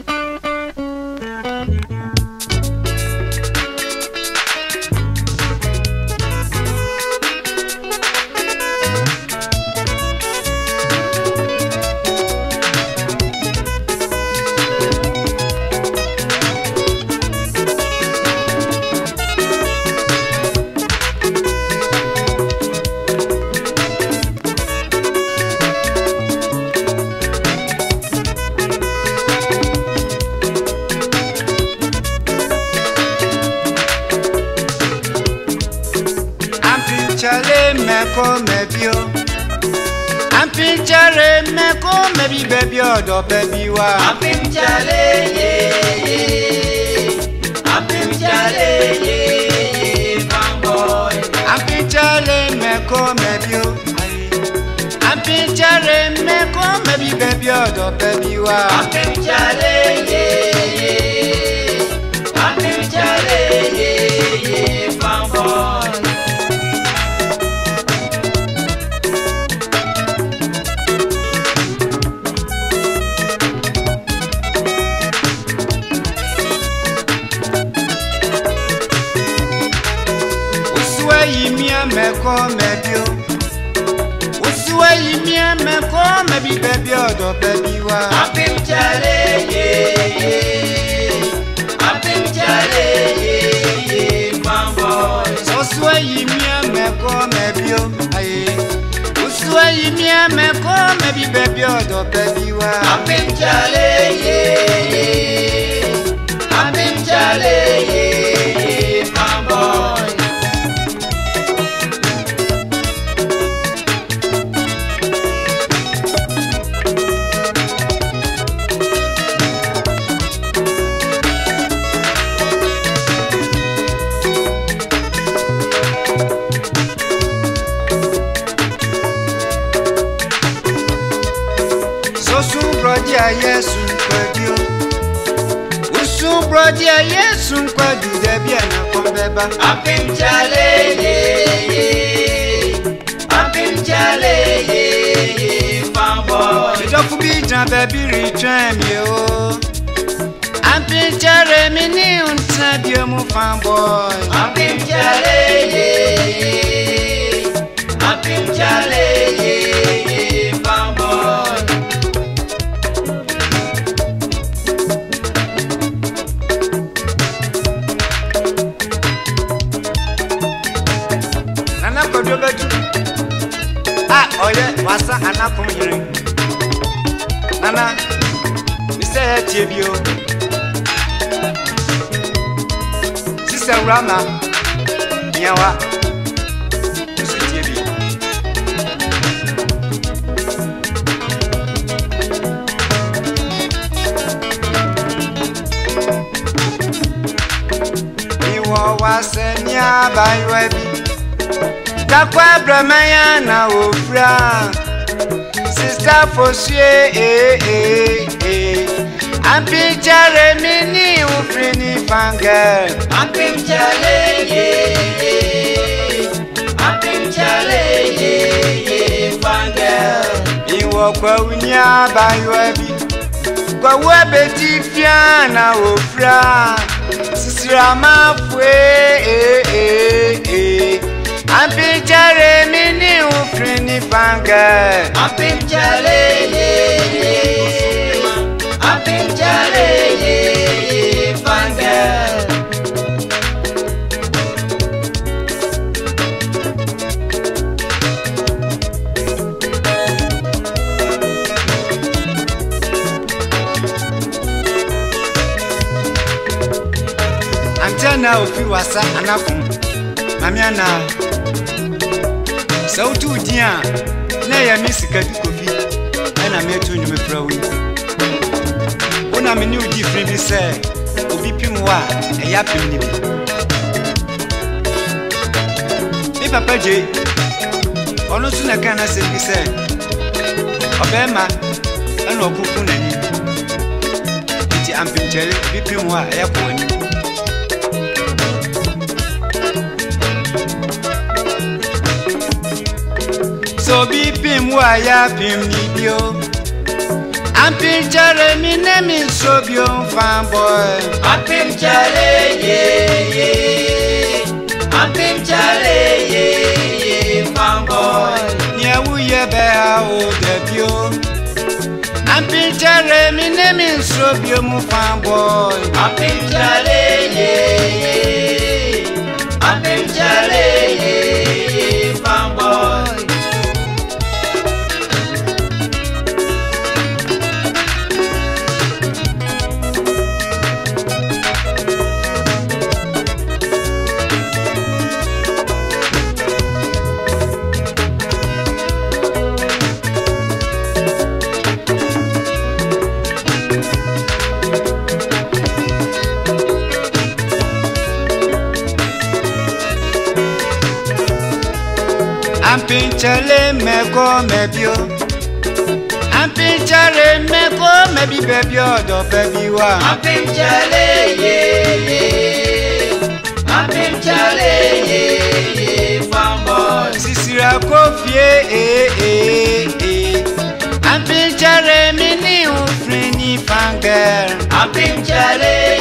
Thank you. pincere me come bio a pincere me come bi bebio do bebiwa a pincere ye ye a pincere ye ye fanboy a pincere me come bio a pincere me come bi bebio do bebiwa a pincere ye mẹ́kọ́ mẹ́bí o òsì wá yìí mìíà mẹ́kọ́ mẹ́bí bẹ́bí ọ̀dọ̀ bẹ́bí wa. àbíjàre yeye àbíjàre yeye máa bọ̀. òsì wá yìí mìíà mẹ́kọ́ mẹ́bí o òsì wá yìí mìíà mẹ́kọ́ mẹ́bí bẹ́bí ọ̀dọ̀ bẹ́bí wa. àbíjàre yeye àbíjàre yeye. brɔdeɛ yesu nkwadio usu brɔdeɛ yesu nkwadio dabi a nakɔm bɛba apemkyale yeye apemkyale yeye fambɔ ìjọfún bí ìtàn bẹbí rìtúwẹ̀ mi o apemkyale mi ní ntàn bí omu odo bɛtu a ɔyɛ wasa anapom yere nana misɛ yɛ tie bio sisan wura ma nyɛ wa. wọ́n wá sẹ́ ní àbáyọ ẹbí takwa bramaya na ofra sista fosie ee ee ee mi ni ofri ni fanga. ampichare ye ye ampichare fanga. ìwọ pẹ̀lú ní abayọ ẹbí pẹ̀lú ẹbẹ̀ tí fíà na ofra sisirama fue ee eh, ee eh, ee. Eh. nipange apimjaleye apimjaleye pange Antena ufiwasa anakum mamiana sɛ woto din a na ɛyɛ me sika bi kofi ɛna meto nnwome fra wo yi wona me ne wodi firi bi sɛ obi pim wo a ɛyɛ apem ne bi me papa gye ɔno nso na ɛkaa nasɛm bi sɛ ɔbɛɛma ɛna ɔkokuru n'ani nti ampemkyɛre bi pim wo a ɛyɛ kɔɔ ani waya pim nibio Ampil jare mi ne min sobio fanboy Ampil jare ye ye Ampil jare ye ye fanboy Nye ye be a o debio Ampil jare mi ne min sobio mu fanboy Ampil jare ampichale meko mebio ampichale meko mebi bebio do bebiwa ampichale ye ye ampichale ye ye pambo sisira kofie e e e ampichale mini ufrini fangel ampichale